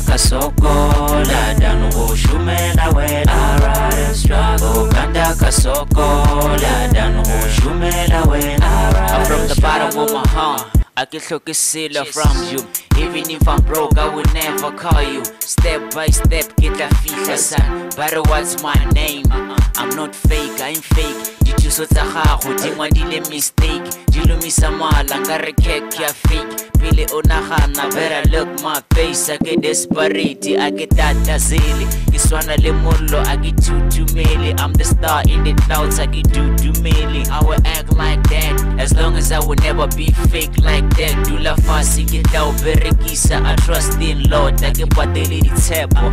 struggle kanda ka sokola than go shumela wena I rather struggle kanda ka sokola than go shumela wena I rather I'm from the bottom of my heart. I can look a sila from you. Even if I'm broke, I will never call you. Step by step, get a fihla son. But what's my name? Uh-uh. I'm not fake, I'm fake. Dithuso tsa gago di mistake. Di lomisa mala cake ya fake. Pele o nagana look my face. A ke desperate a ke tatazele. Ke swana le mollo a ke tutumele. I'm the star in the clouds a ke dudumele. I will act like that as long as i will never be fake like that. Dula fasi ke tla o berekisa. I trust in lord a ke patele ditshepo.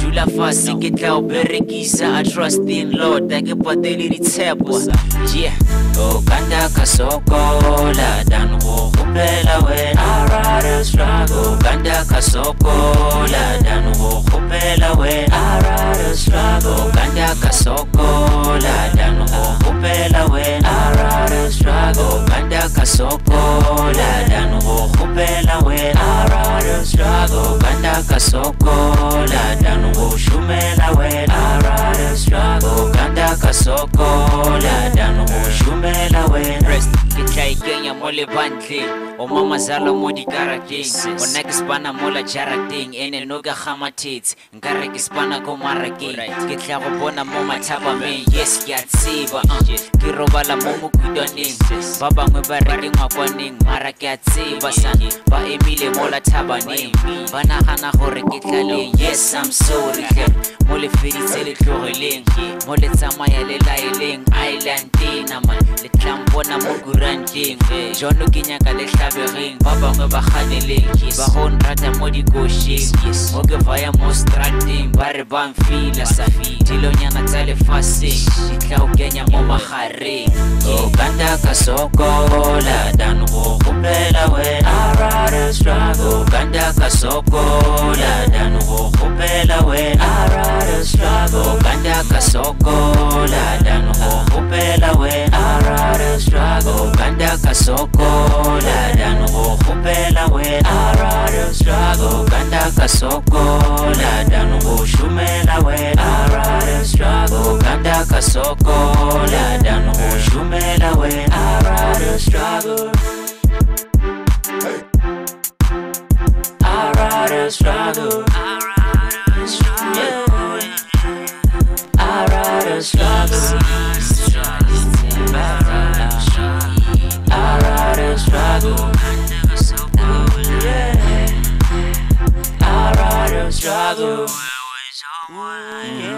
Dula fasi ke tla o berekisa. I trust in lord a ke patele ditshepo yeah Oh, kanda ka sokola. Than go kgopela wena. I rather struggle kanda ka sokola. Than go kgopela wena. I rather struggle kanda ka sokola. Than go kgopela wena. I rather struggle kanda ka sokola. Than go kgopela wena. I rather struggle kanda ka sokola. Than go shumela wena kanda ka sokola ikenya mo lebantleng o mamazala mo dikarateng o nna ke spana mo la jarateng ene no ka gamatetse nka re ke spana ko marakeng. Ke tla go bona mo mathabameng yes ke a tseba uh, ke robala mo mokutwaneng ba bangwe ba re ke ngwakwaneng mara ke a tseba san ba emile mo la thabaneng ba nagana gore ke tlaleng yes i'm sorry hle mo lefeditse le tlogeleng mo le tsamaya le laeleng islandeng naman tlampona mo kuranteng jono ke nyaka letlhabegeng ba bangwe ba ganeleng ba go nrata mo dikošeng mo ke vaya mo strateng ba re ba mfila sa dilonyana tsa lefaseng di tla o kenya mo magareng. O kanda ka sokola dan go gopela wena. Rather struggle. Kanda ka sokola dan go gopela wena. Rather struggle. Kanda ka sokola than kanda ka sokola than go kgopela wena I rather struggle. Kanda ka sokola than go shumela wena I rather struggle. Kanda ka sokola than go shumela wena I rather struggle. I rather struggle. Yeah. I rather struggle Rather struggle